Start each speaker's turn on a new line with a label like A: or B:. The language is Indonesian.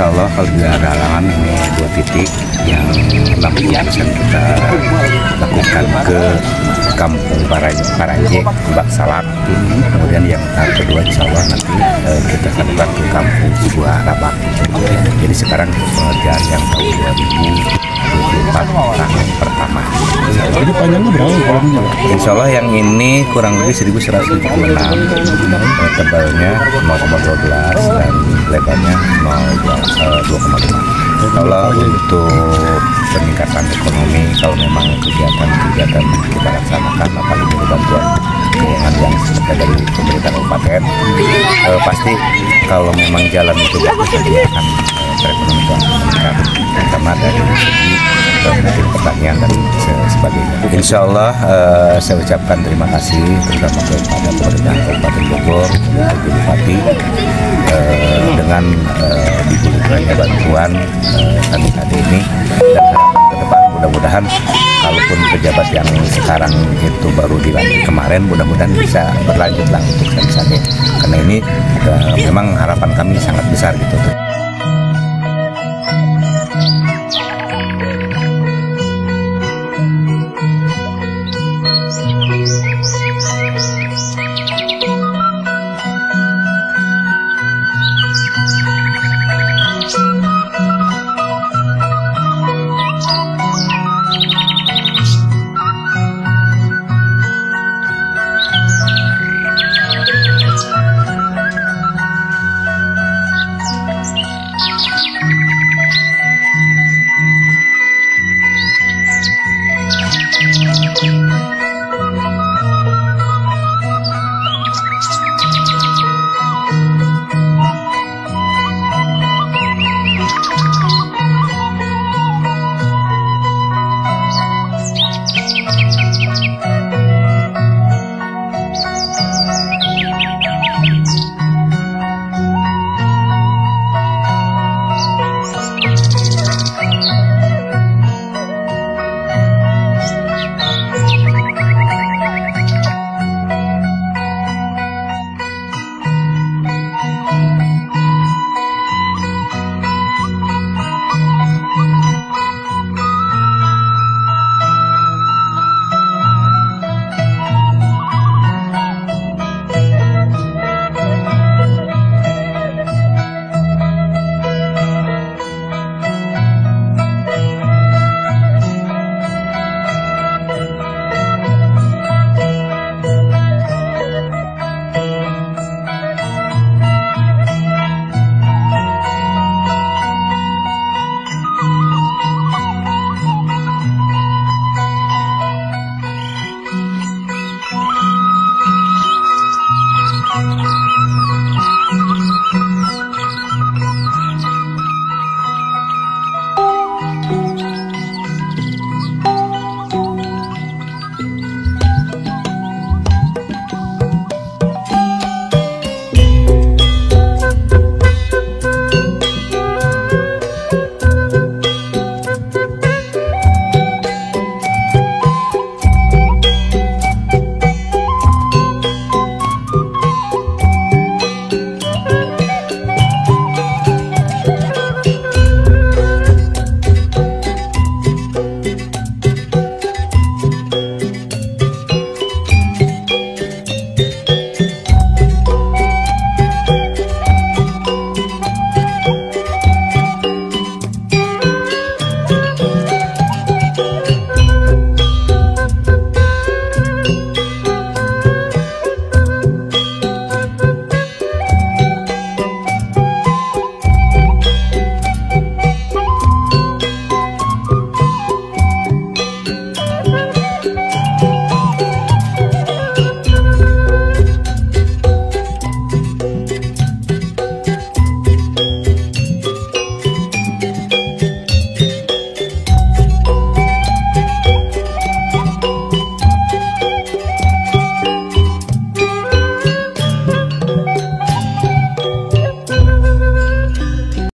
A: Insya Allah kalau tidak ada halangan ini dua titik yang 60 persen kita lakukan ke Kampung Paranje, Paranje Bak Salak. Kemudian yang tahap kedua Insya Allah nanti eh, kita lakukan ke Kampung Sebuah Rabak. Jadi sekarang pengerjaan yang tahun 2024 tahun pertama.
B: Jadi panjangnya berapa kolomnya? Pak?
A: Insya Allah yang ini kurang lebih 1176 Eh, tebalnya 0,12 dan lebarnya 0,2,5 kalau untuk peningkatan ekonomi kalau memang kegiatan-kegiatan kita laksanakan apalagi bantuan keuangan yang dari pemerintah kabupaten eh, pasti kalau memang jalan itu bagus akan eh, perekonomian meningkat. Terutama dari segi mungkin pertanian dan se- sebagainya. Insya Allah eh, saya ucapkan terima kasih terutama kepada pemerintah Kabupaten Bogor, Ibu Bupati eh, dengan eh, diberikannya bantuan eh, tadi-tadi ini dan harapan ke depan mudah-mudahan kalaupun pejabat yang sekarang itu baru dilantik kemarin mudah-mudahan bisa berlanjut lah untuk saya karena ini eh, memang harapan kami sangat besar gitu tuh.